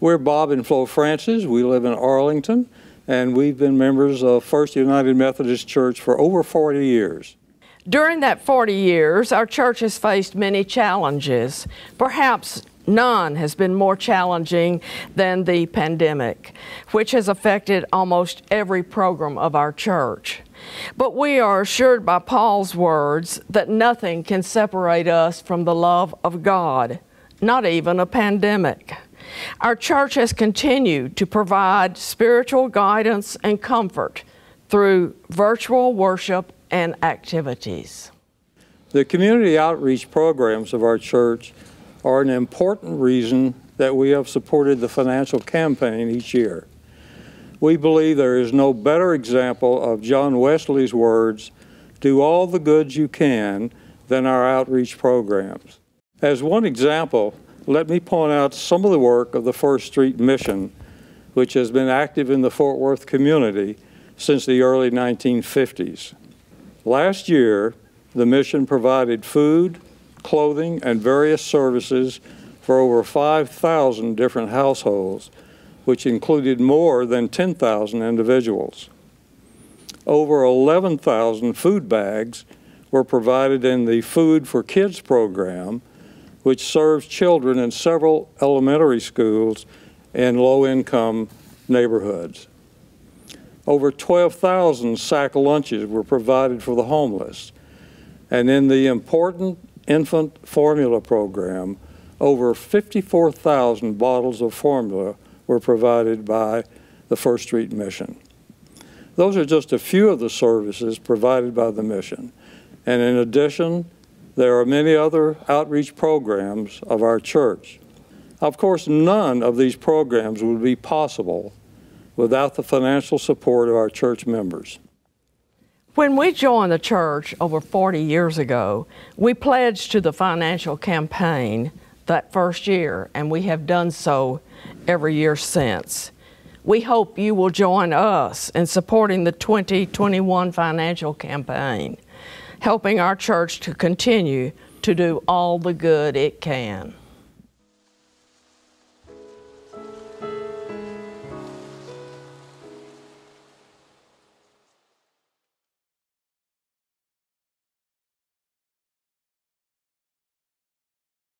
We're Bob and Flo Francis. We live in Arlington, and we've been members of First United Methodist Church for over 40 years. During that 40 years, our church has faced many challenges. Perhaps none has been more challenging than the pandemic, which has affected almost every program of our church. But we are assured by Paul's words that nothing can separate us from the love of God, not even a pandemic. Our church has continued to provide spiritual guidance and comfort through virtual worship and activities. The community outreach programs of our church are an important reason that we have supported the financial campaign each year. We believe there is no better example of John Wesley's words, do all the good you can, than our outreach programs. As one example, let me point out some of the work of the First Street Mission, which has been active in the Fort Worth community since the early 1950s. Last year, the mission provided food, clothing, and various services for over 5,000 different households, which included more than 10,000 individuals. Over 11,000 food bags were provided in the Food for Kids program, which serves children in several elementary schools in low-income neighborhoods. Over 12,000 sack lunches were provided for the homeless. And in the important infant formula program, over 54,000 bottles of formula were provided by the First Street Mission. Those are just a few of the services provided by the mission. And in addition, there are many other outreach programs of our church. Of course, none of these programs would be possible without the financial support of our church members. When we joined the church over 40 years ago, we pledged to the financial campaign that first year, and we have done so every year since. We hope you will join us in supporting the 2021 financial campaign, helping our church to continue to do all the good it can.